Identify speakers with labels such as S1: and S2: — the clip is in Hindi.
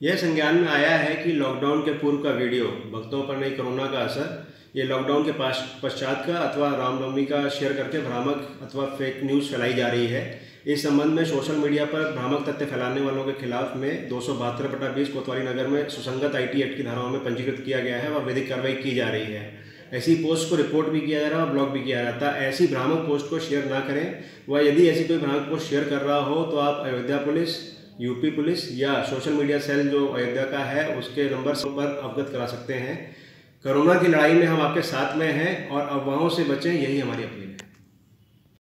S1: यह संज्ञान में आया है कि लॉकडाउन के पूर्व का वीडियो भक्तों पर नहीं कोरोना का असर, ये लॉकडाउन के पश्चात का अथवा रामनवमी का शेयर करके भ्रामक अथवा फेक न्यूज़ फैलाई जा रही है। इस संबंध में सोशल मीडिया पर भ्रामक तथ्य फैलाने वालों के खिलाफ में दो सौ बहत्तर बटा बीस कोतवाली नगर में सुसंगत आईटी एक्ट की धाराओं में पंजीकृत किया गया है और विधिक कार्रवाई की जा रही है। ऐसी पोस्ट को रिपोर्ट भी किया जा रहा है और ब्लॉक भी किया जाता है। ऐसी भ्रामक पोस्ट को शेयर ना करें व यदि ऐसी कोई भ्रामक पोस्ट शेयर कर रहा हो तो आप अयोध्या पुलिस यूपी पुलिस या सोशल मीडिया सेल जो अयोध्या का है, उसके नंबर पर अवगत करा सकते हैं। कोरोना की लड़ाई में हम आपके साथ में हैं और अफवाहों से बचें, यही हमारी अपील